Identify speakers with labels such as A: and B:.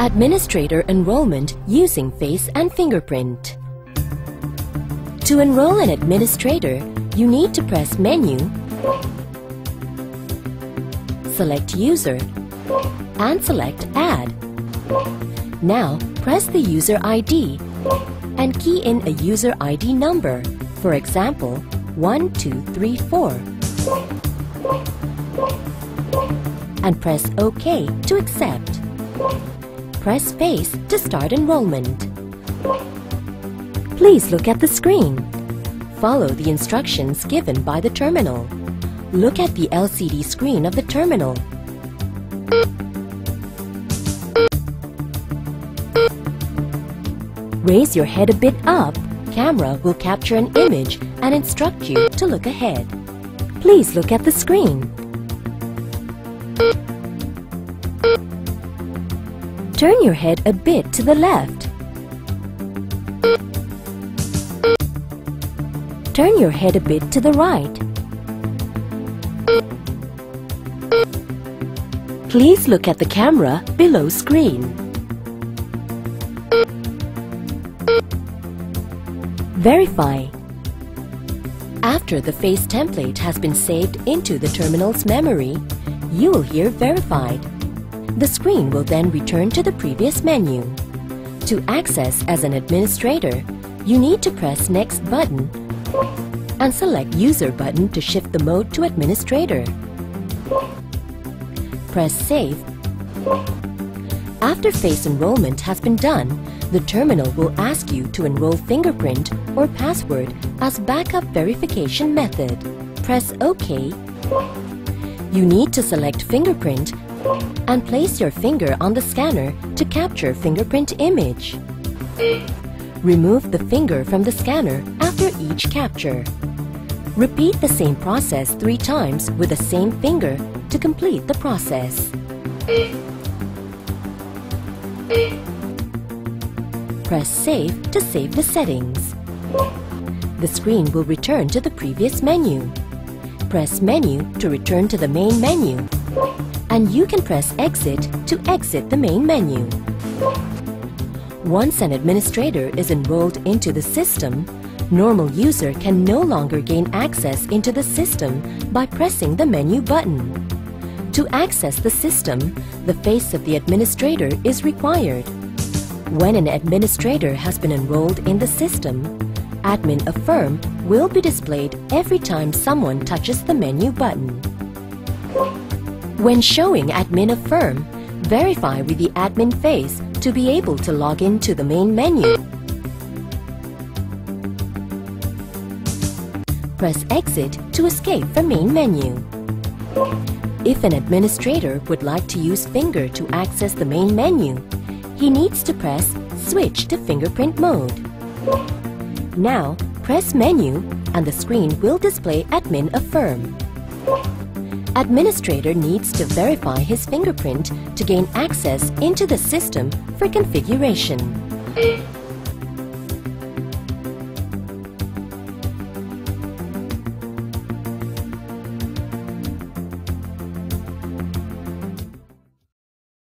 A: Administrator enrollment using face and fingerprint. To enroll an administrator, you need to press Menu, select User, and select Add. Now, press the user ID and key in a user ID number, for example, 1234, and press OK to accept. Press Face to start enrollment. Please look at the screen. Follow the instructions given by the terminal. Look at the LCD screen of the terminal. Raise your head a bit up. Camera will capture an image and instruct you to look ahead. Please look at the screen. Turn your head a bit to the left. Turn your head a bit to the right. Please look at the camera below screen. Verify. After the face template has been saved into the terminal's memory, you will hear Verified. The screen will then return to the previous menu. To access as an administrator, you need to press Next button and select User button to shift the mode to Administrator. Press Save. After face enrollment has been done, the terminal will ask you to enroll fingerprint or password as backup verification method. Press OK. You need to select fingerprint and place your finger on the scanner to capture fingerprint image. Remove the finger from the scanner after each capture. Repeat the same process three times with the same finger to complete the process. Press Save to save the settings. The screen will return to the previous menu. Press Menu to return to the main menu. And you can press Exit to exit the main menu. Once an administrator is enrolled into the system, normal user can no longer gain access into the system by pressing the menu button. To access the system, the face of the administrator is required. When an administrator has been enrolled in the system, Admin Affirm will be displayed every time someone touches the menu button. When showing Admin Affirm, verify with the admin face to be able to log in to the main menu. Press Exit to escape from main menu. If an administrator would like to use finger to access the main menu, he needs to press Switch to fingerprint mode. Now, press Menu and the screen will display Admin Affirm. Administrator needs to verify his fingerprint to gain access into the system for configuration.